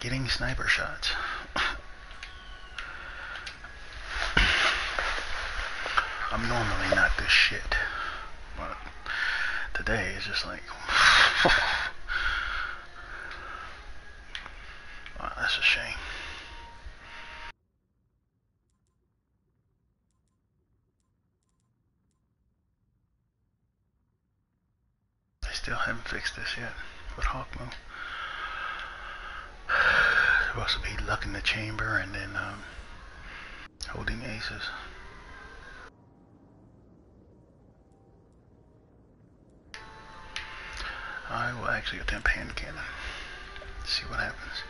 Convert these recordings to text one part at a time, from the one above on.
getting sniper shots. I'm normally not this shit, but today is just like, wow, that's a shame. They still haven't fixed this yet with Hawkmoon. To be luck in the chamber and then um, holding aces. I will actually attempt hand cannon. See what happens.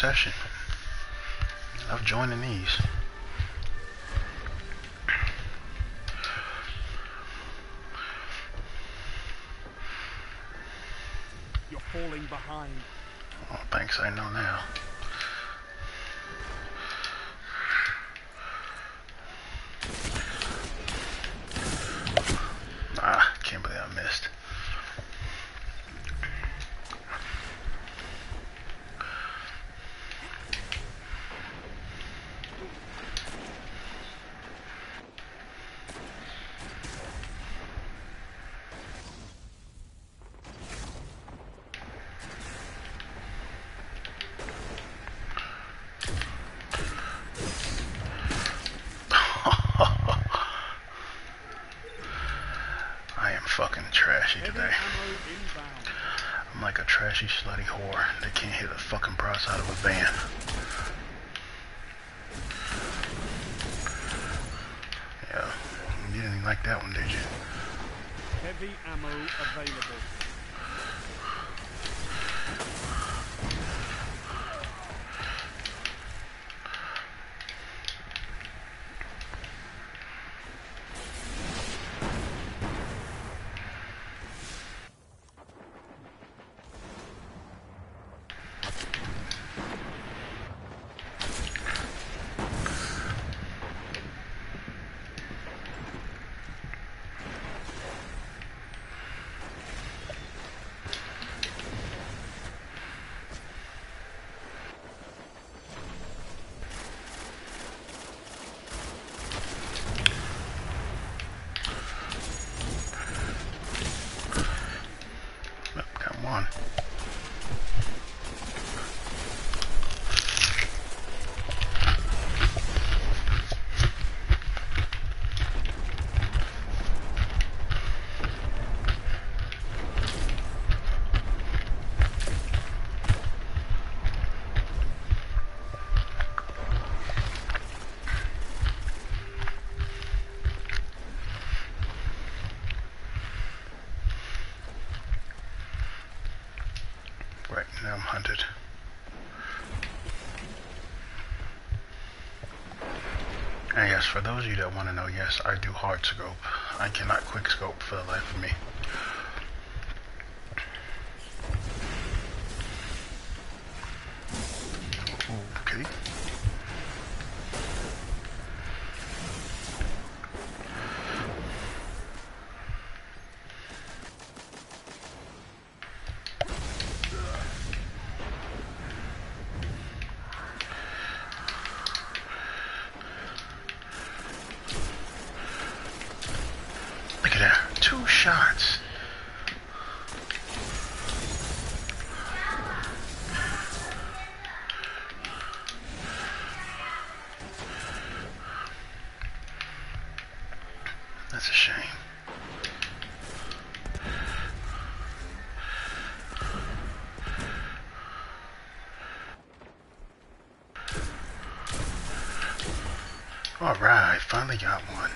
Session. Love joining these. You're falling behind. Oh, thanks, I know now. Ah, can't believe I missed. I am fucking trashy Heavy today. ammo inbound. I'm like slutty whore that can't hit a fucking price out of a van. Yeah, you didn't like that one, did you? Heavy ammo available. Yep, got one. Right, now I'm hunted. And yes, for those of you that want to know, yes, I do hard scope. I cannot quick scope for the life of me. Okay. Look at that. Two shots. That's a shame. All right, finally got one.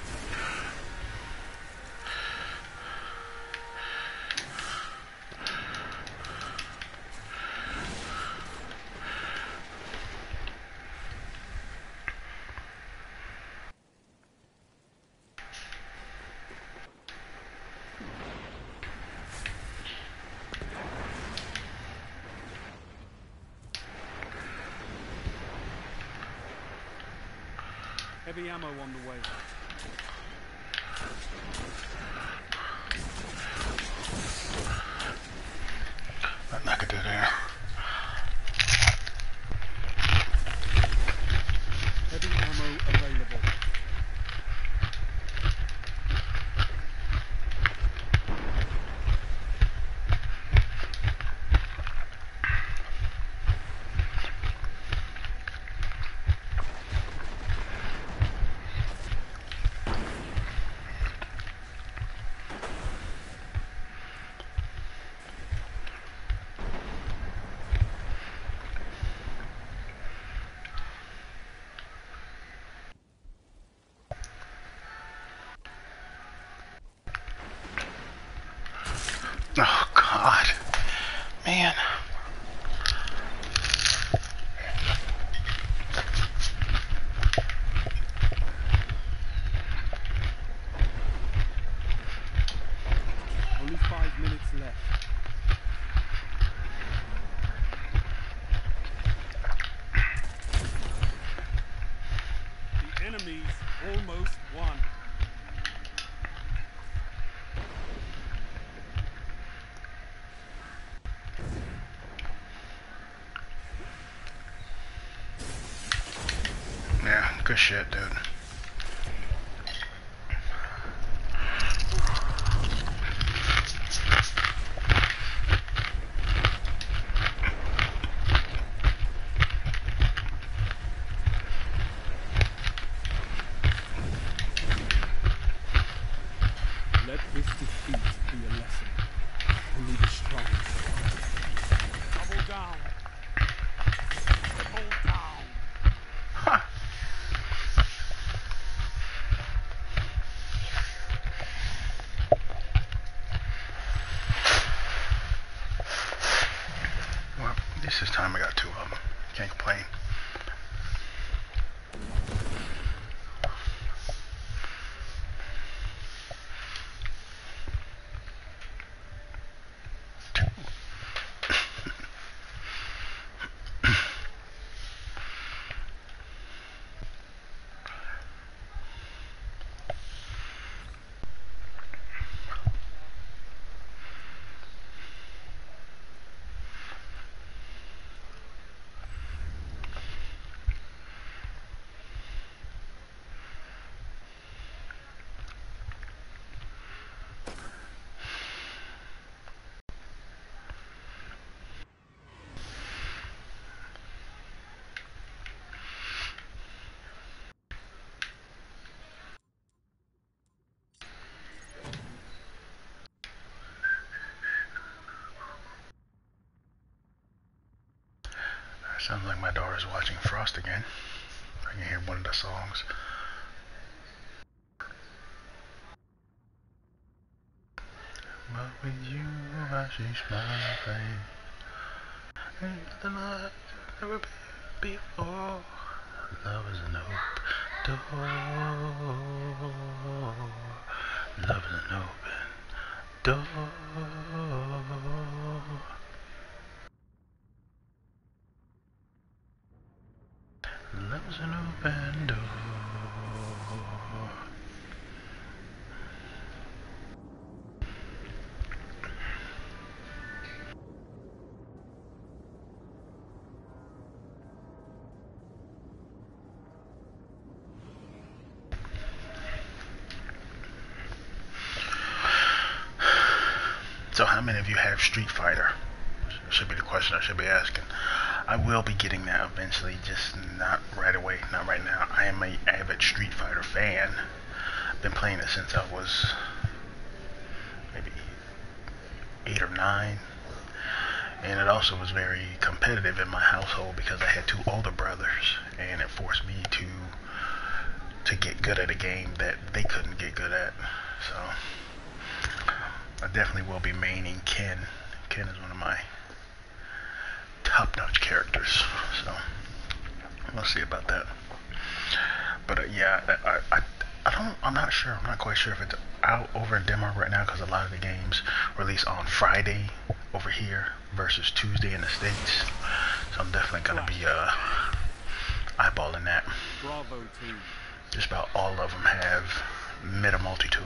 Heavy ammo on the way. Nothing I could do there. Heavy ammo available. Oh God, man. Only five minutes left. The enemy's almost won. Yeah, good shit, dude. Let this defeat be a lesson. Only the strong survive. Double down. Triple down. Huh. Well, this is time I got two of them. Can't complain. Sounds like my daughter's watching Frost again. I can hear one of the songs. But with you, I see smile face. Ain't nothing like ever been before. Love is an open door. Love is an open door. Street Fighter? Should be the question I should be asking. I will be getting that eventually, just not right away, not right now. I am a avid Street Fighter fan. I've been playing it since I was maybe eight or nine. And it also was very competitive in my household because I had two older brothers, and it forced me to to get good at a game that they couldn't get good at. So I definitely will be maining Ken. Ken is one of my top-notch characters. So we'll see about that. But uh, yeah, I, I I don't. I'm not sure. I'm not quite sure if it's out over in Denmark right now because a lot of the games release on Friday over here versus Tuesday in the states. So I'm definitely gonna be uh eyeballing that. Bravo team. Just about all of them have MIDA multi-tool.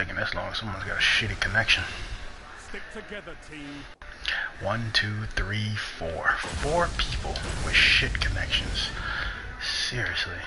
Taking this long. Someone's got a shitty connection. Stick together, team. One, two, three, four. Four people with shit connections. Seriously.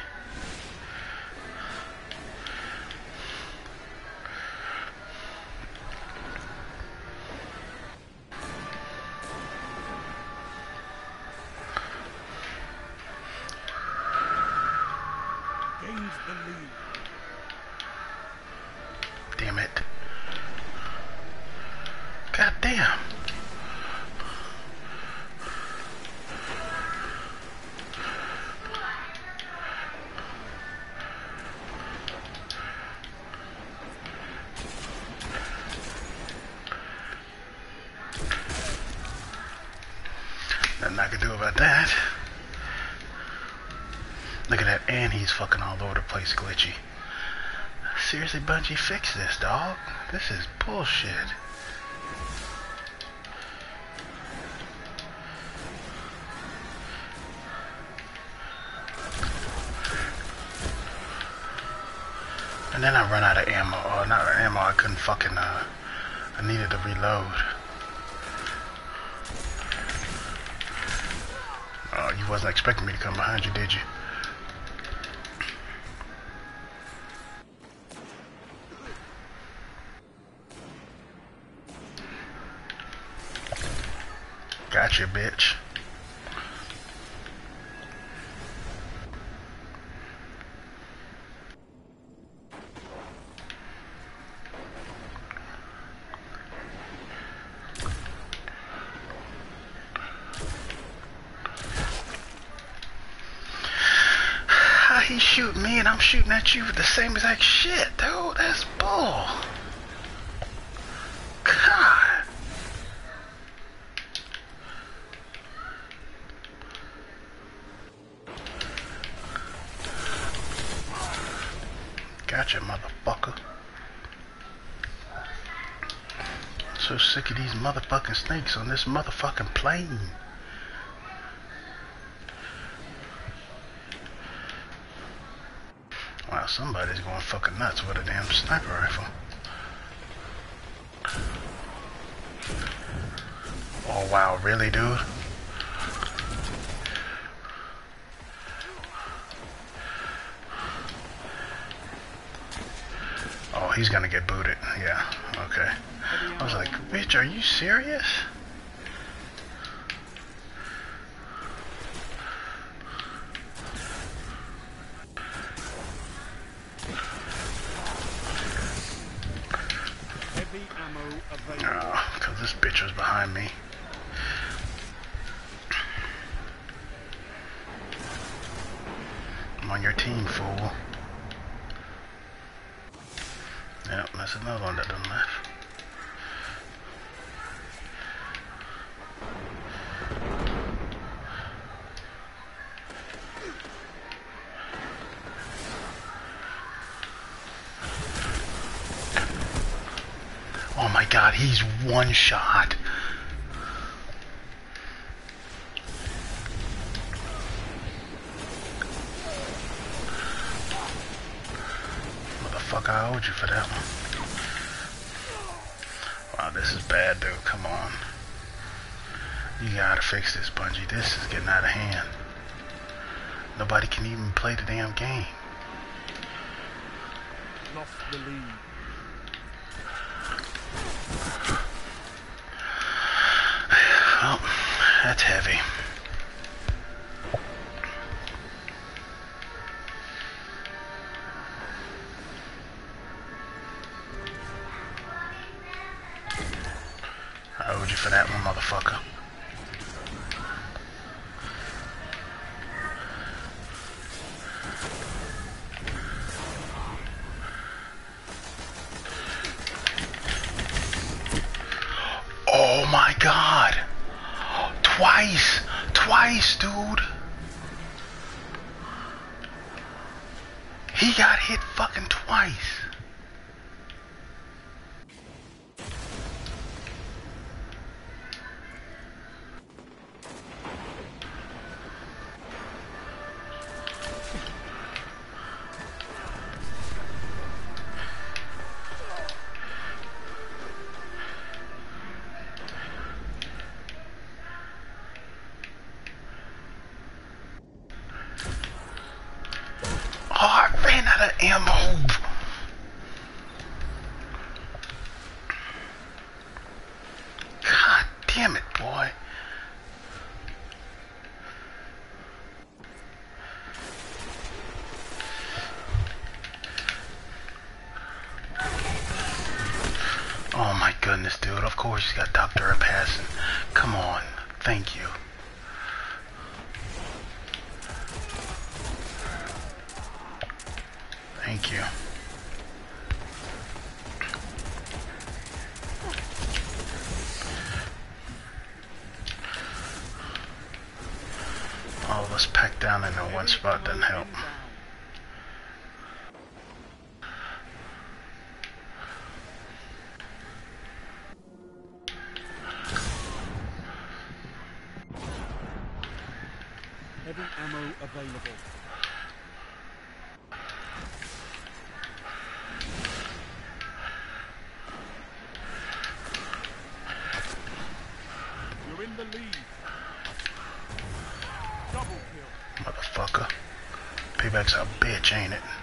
Bungie, fix this, dog. This is bullshit. And then I run out of ammo. Oh, not ammo. I couldn't fucking, uh, I needed to reload. Oh, you wasn't expecting me to come behind you, did you? Gotcha, bitch. How he shooting me and I'm shooting at you with the same exact shit, dude? That's bull. God. Gotcha, motherfucker. So sick of these motherfucking snakes on this motherfucking plane. Wow, somebody's going fucking nuts with a damn sniper rifle. Oh wow, really, dude? Oh, he's gonna get booted. Yeah, okay. I was like, bitch, are you serious? Heavy ammo available. Oh, because this bitch was behind me. I'm on your team, fool. Yep, that's another one that done left. Oh my god, he's one shot. Motherfucker, I owed you for that one. Wow, this is bad, dude. Come on. You gotta fix this, Bungie. This is getting out of hand. Nobody can even play the damn game. Lost the lead. That's heavy. Dude! He got hit fucking twice. One spot doesn't help. Heavy ammo available. You're in the lead. Double kill. Motherfucker. Payback's a bitch, ain't it?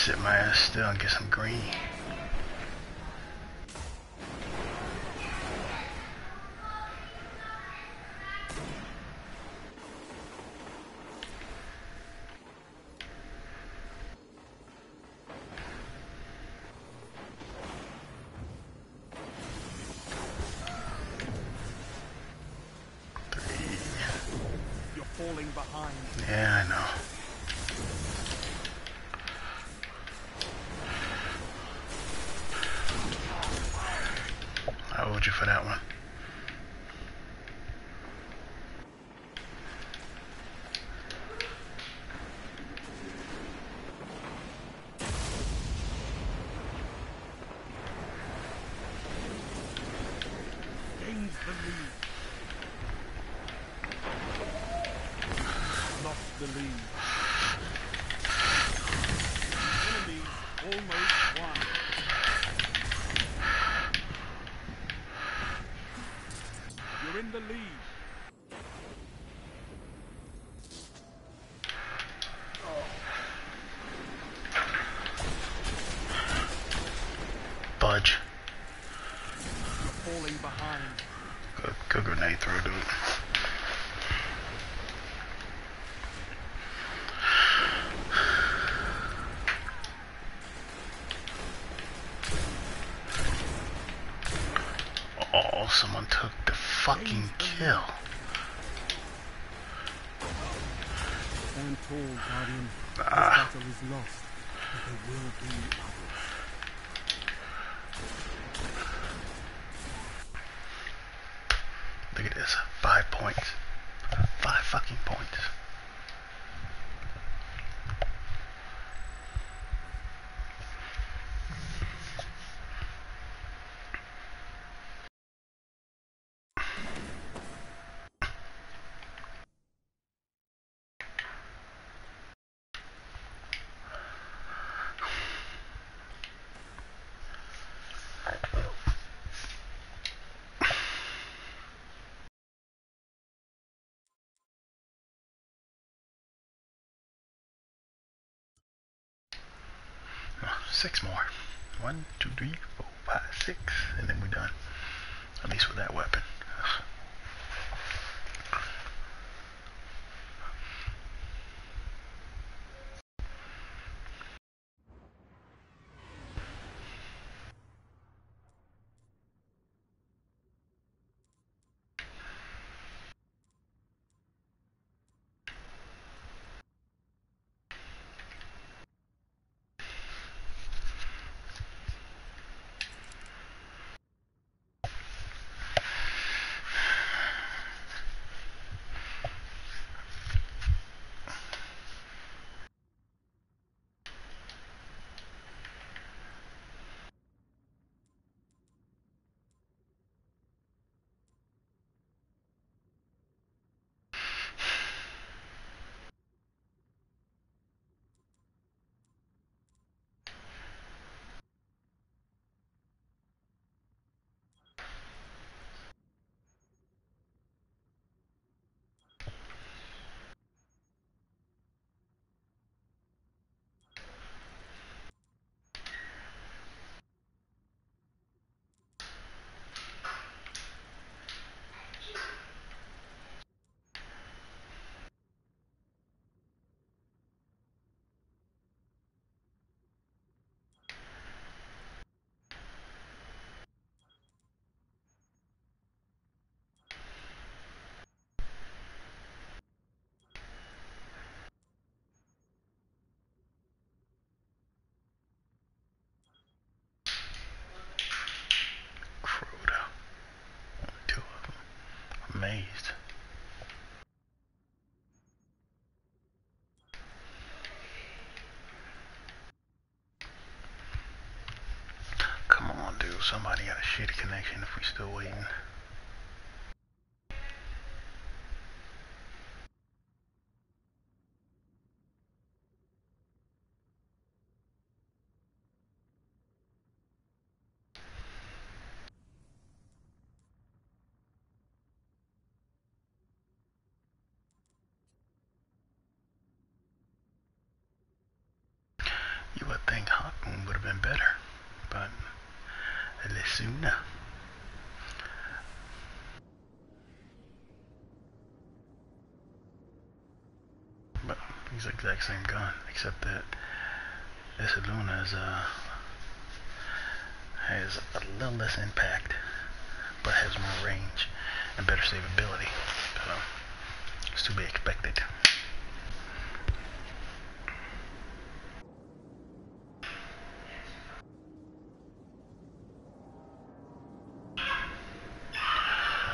Sit my ass still and get some green. Three. You're falling behind. Yeah, I know. I owed you for that one. Gains the lead. Lost the lead. Enemy almost won. You're in the lead. Budge. You're falling behind. Good, good grenade throw, dude. Oh, someone took the fucking kill. Stand tall, Guardian. This Ah. battle is lost, but there will be others. Look at this. Five points. Five fucking points. Six more. One, two, three, four, five, six, and then we're done. At least with that weapon. Somebody got a shitty connection if we still waiting. You would think Hawkmoon would have been better, but Lesuna. But he's the exact same gun, except that this Luna is uh has a little less impact, but has more range and better savability. So it's to be expected.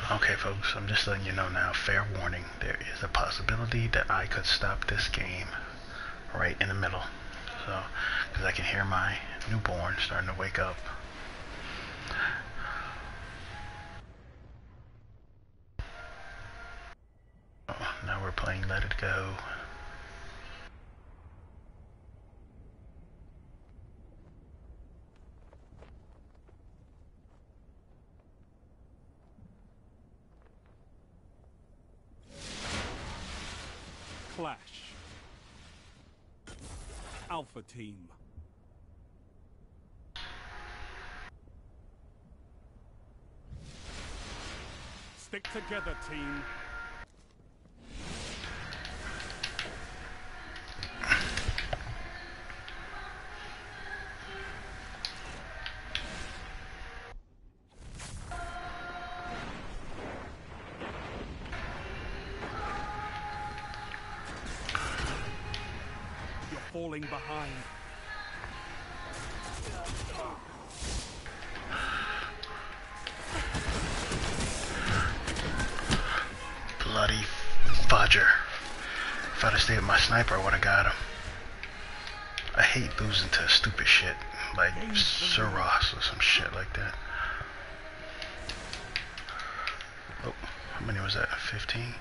Okay, folks, I'm just letting you know now, fair warning, there is a possibility that I could stop this game right in the middle. So, because I can hear my newborn starting to wake up. Oh, now we're playing Let It Go. Clash. Alpha Team. Stick together, team. You're falling behind. Sniper, I would have got him. I hate losing to stupid shit like Suros or some shit like that. Oh, how many was that? 15?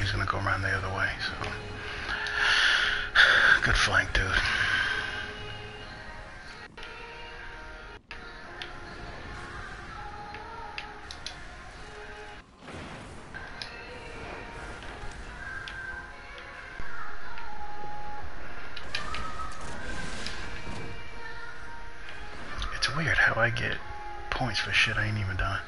Him, but I thought he was gonna go around the other way, so. Good flank, dude. It's weird how I get points for shit I ain't even done.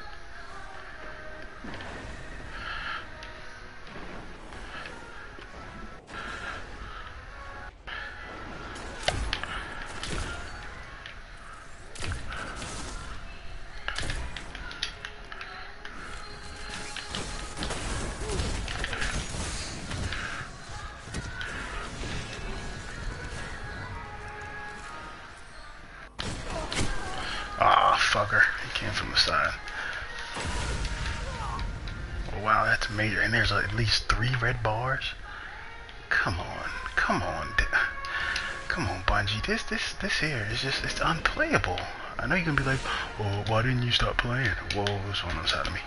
Is just it's unplayable. I know you're gonna be like, well, why didn't you stop playing? Whoa, there's one on of me.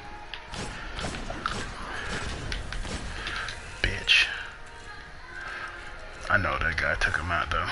Bitch. I know that guy took him out though.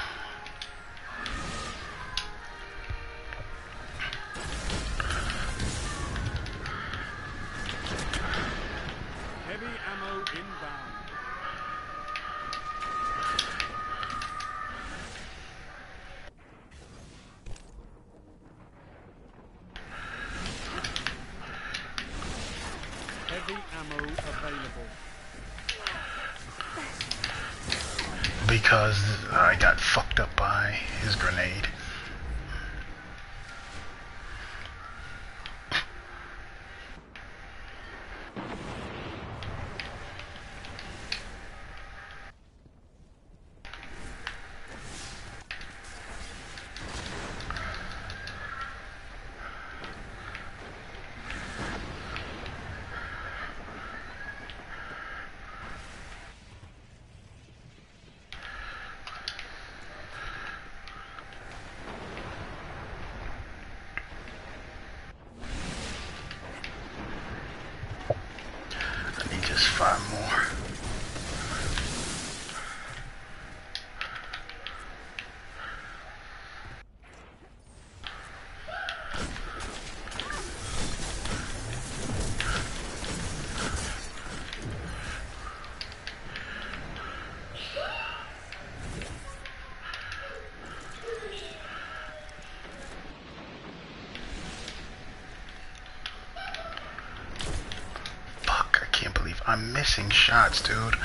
I'm missing shots, dude.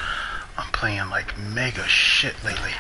I'm playing like mega shit lately.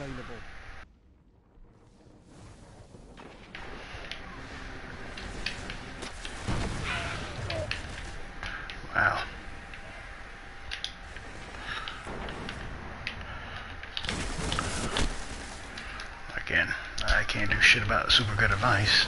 available. Wow. Again, I can't do shit about super good advice.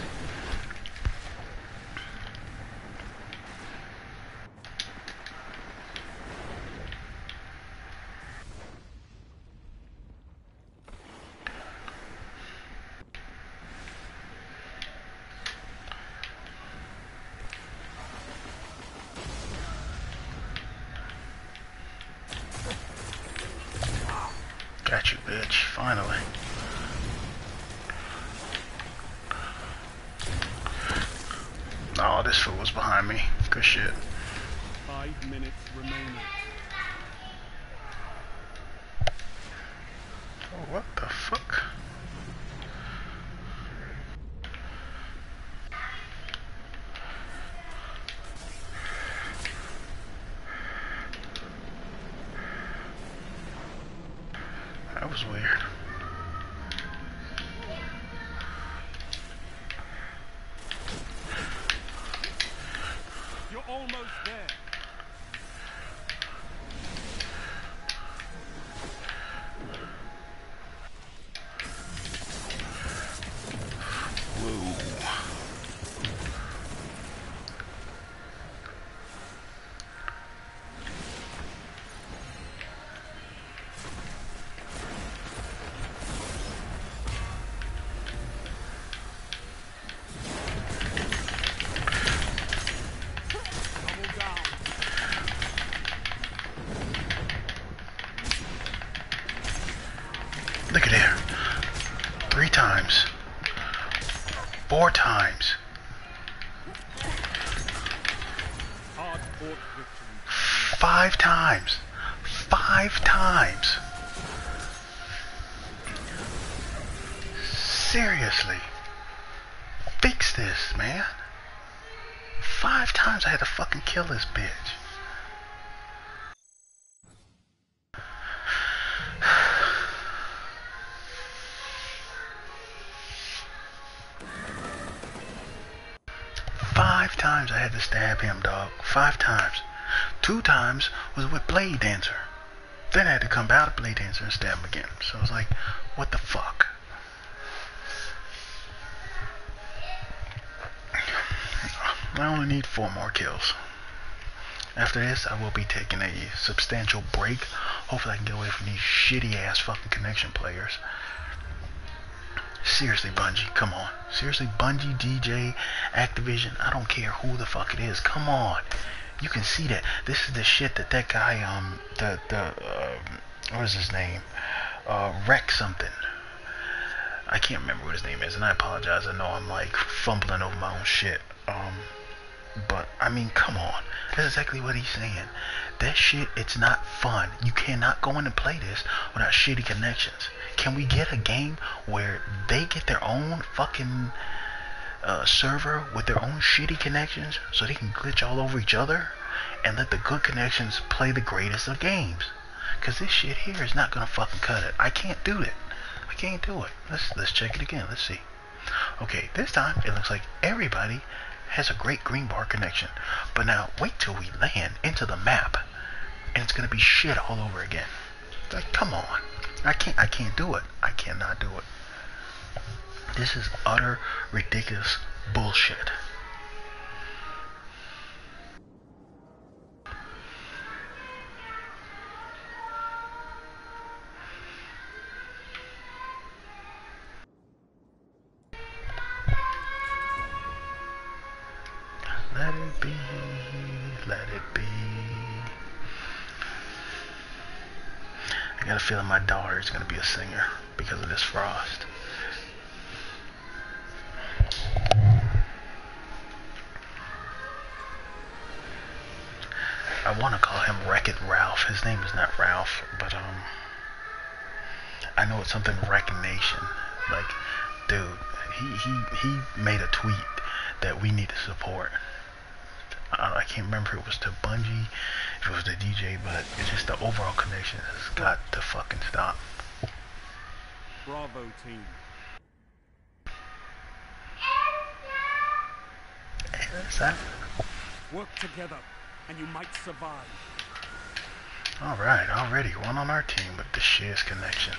stab him, dog, five times. Two times was with Blade Dancer. Then I had to come out of Blade Dancer and stab him again. So I was like, what the fuck? I only need four more kills. After this, I will be taking a substantial break. Hopefully, I can get away from these shitty ass fucking connection players. Seriously, Bungie, come on. Seriously, Bungie, DeeJ, Activision, I don't care who the fuck it is. Come on. You can see that. This is the shit that that guy, um, the, the, uh, what is his name? Uh, Rex something. I can't remember what his name is, and I apologize. I know I'm like fumbling over my own shit. Um, but I mean, come on. That's exactly what he's saying. That shit, it's not fun. You cannot go in and play this without shitty connections. Can we get a game where they get their own fucking uh, server with their own shitty connections so they can glitch all over each other and let the good connections play the greatest of games? Cause this shit here is not gonna fucking cut it. I can't do it. I can't do it. Let's let's check it again. Let's see. Okay, this time it looks like everybody has a great green bar connection. But now wait till we land into the map and it's gonna be shit all over again. Like, come on. I can't I can't do it. I cannot do it. This is utter ridiculous bullshit. Feeling my daughter is going to be a singer because of this frost. I want to call him Wreck It Ralph. His name is not Ralph, but um, I know it's something Wreck Nation. Like, dude, he he he made a tweet that we need to support. I, I can't remember if it was to Bungie, if it was the DeeJ, but it's just the overall connection has got to fucking stop. Bravo team. Hey. Work together and you might survive. All right, already one on our team with the shiz connection.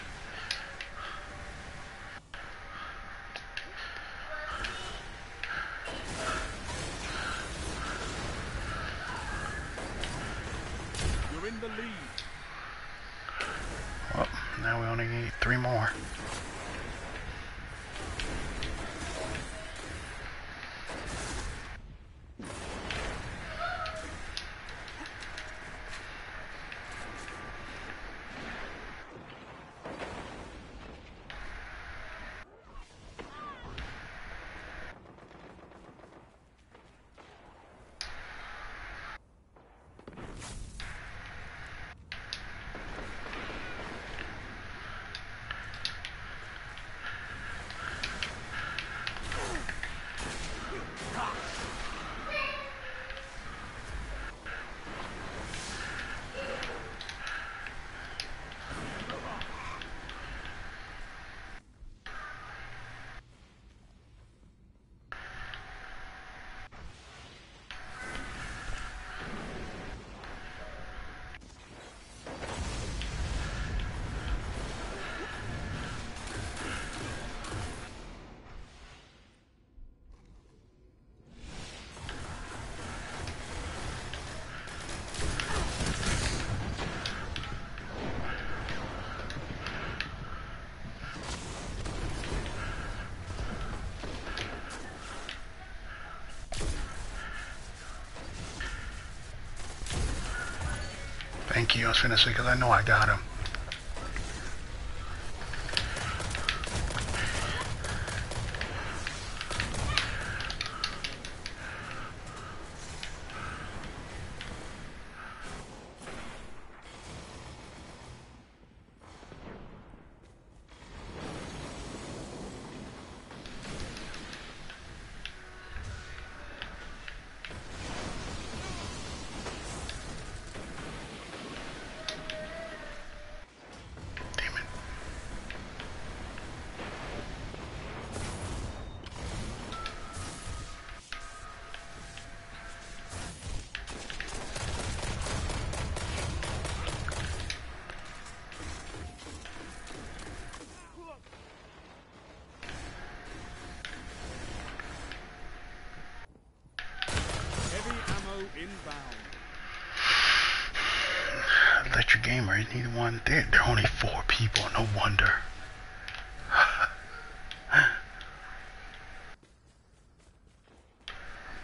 Thank you. I was finna say because I know I got him.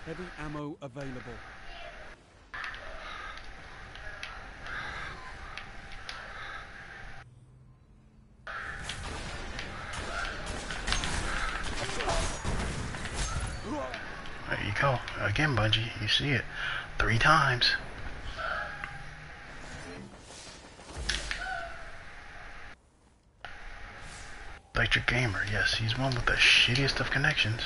Heavy ammo available. There you go. Again, Bungie, you see it. Three times. Electric Gamer, yes, he's one with the shittiest of connections.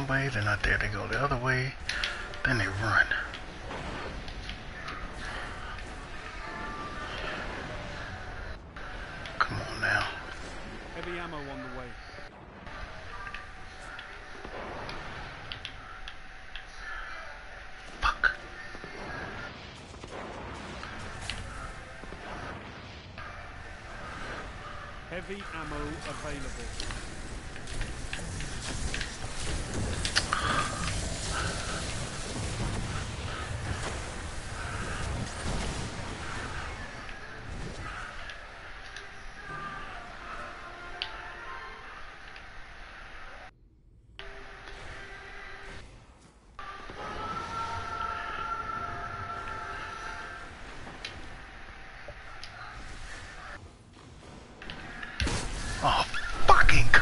One way, they're not there. They go the other way, then they run. Come on now. Heavy ammo on the way. Fuck. Heavy ammo available.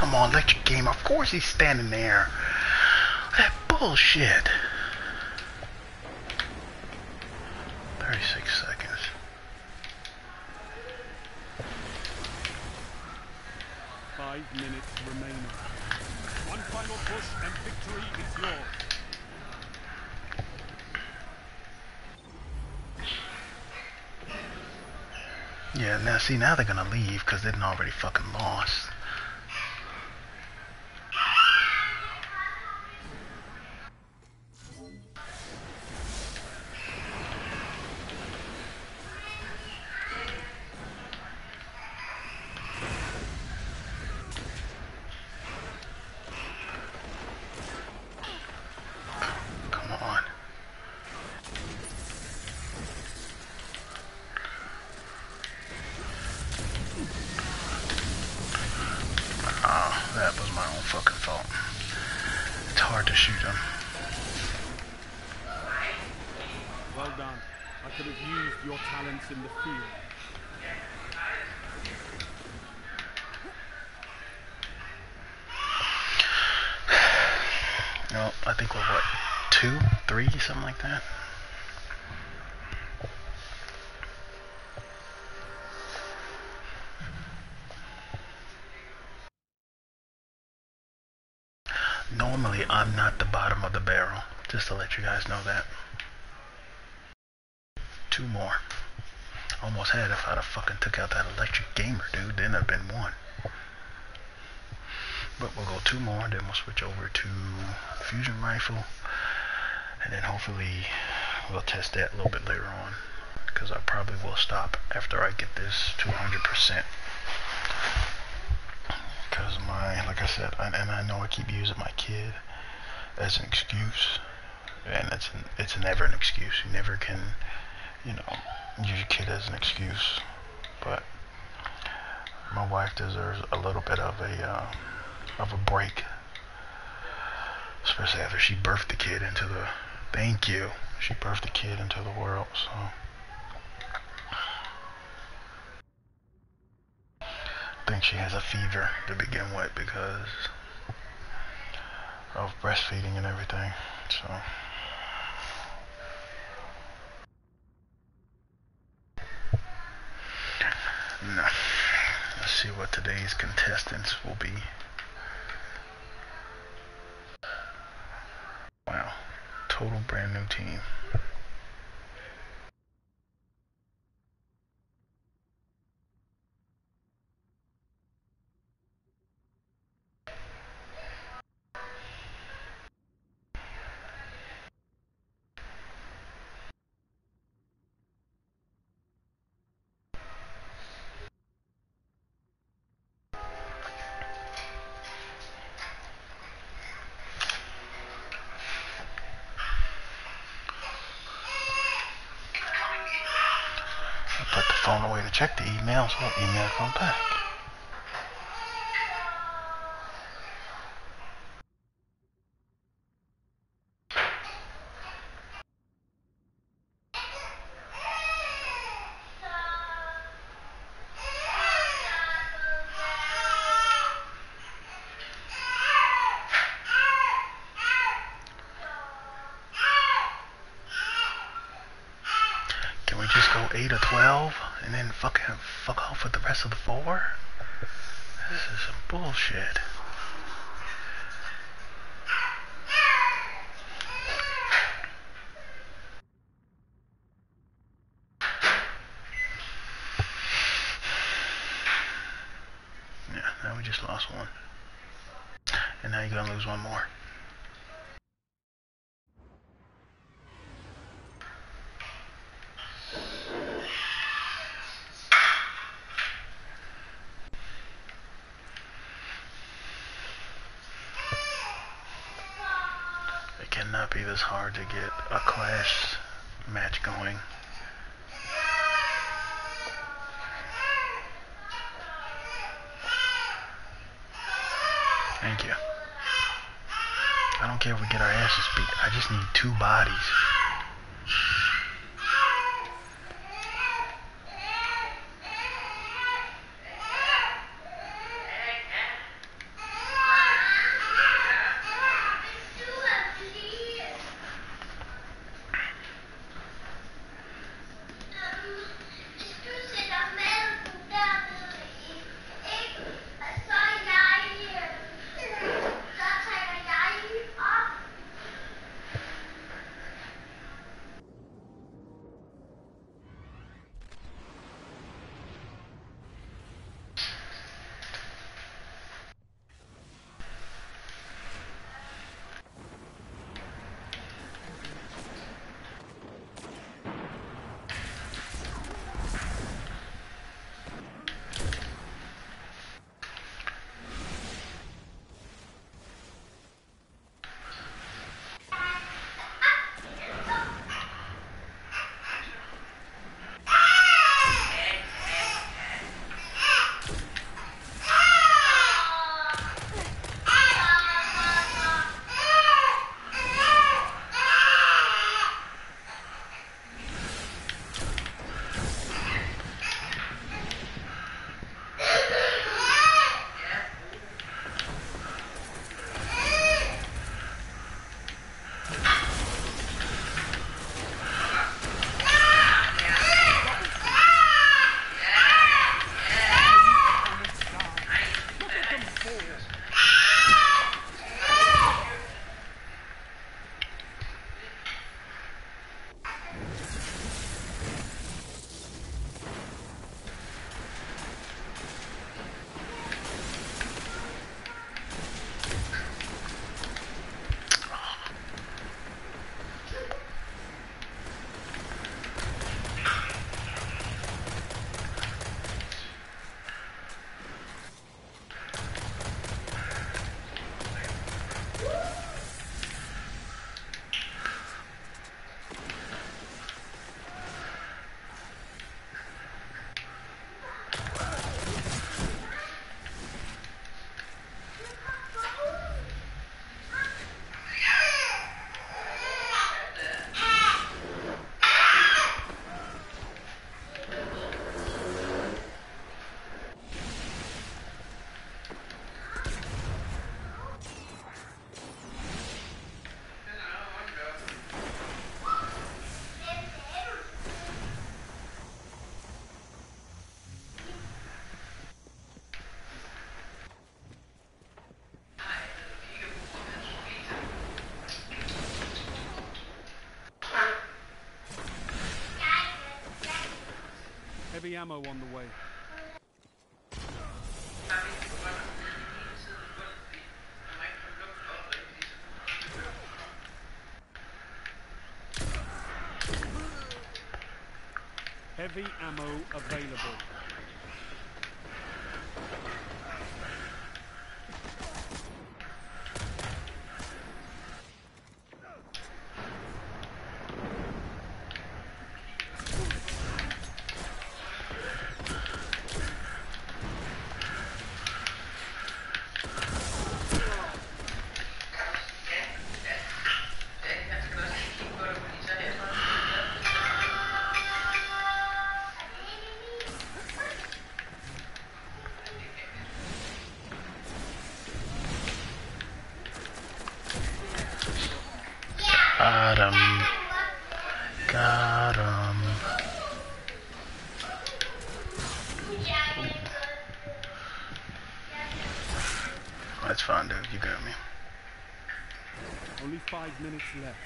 Come on, electric game. Of course he's standing there. That bullshit. 36 seconds. Five minutes remaining. One final push and victory is yours. Yeah, now see, now they're gonna leave because they've already fucking lost. Come on. Oh, that was my own fucking fault. It's hard to shoot him. Well done. I could have used your talents in the field. No, I think we're what, two, three, something like that. Normally, I'm not the bottom of the barrel, just to let you guys know that. Two more. Almost had if I'd have fucking took out that electric gamer, dude. Then I'd been one. But we'll go two more, then we'll switch over to fusion rifle. And then hopefully we'll test that a little bit later on. Because I probably will stop after I get this 200%. Because my, like I said, and, and I know I keep using my kid as an excuse. And it's, an, it's never an excuse. You never can, you know, use your kid as an excuse. But my wife deserves a little bit of a, uh, of a break. Especially after she birthed the kid into the thank you. She birthed the kid into the world, so I think she has a fever to begin with because of breastfeeding and everything. So no. Let's see what today's contestants will be. Total brand new team. So email come back. Can we just go 8 or 12 and then fucking the of four? This is some bullshit. Yeah, now we just lost one. And now you're gonna lose one more. Cannot be this hard to get a clash match going. Thank you. I don't care if we get our asses beat. I just need two bodies. Heavy ammo on the way. Five minutes left.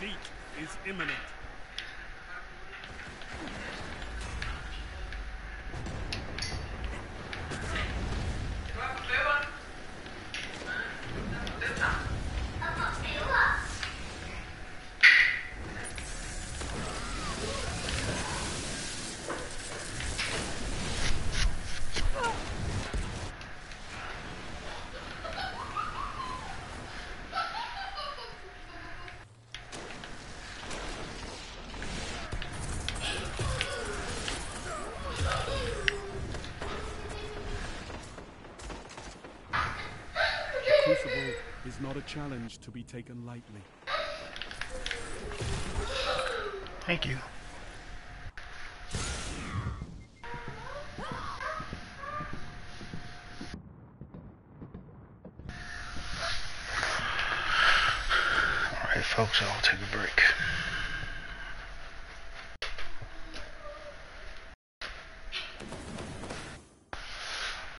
Defeat is imminent. Crucible is not a challenge to be taken lightly. Thank you.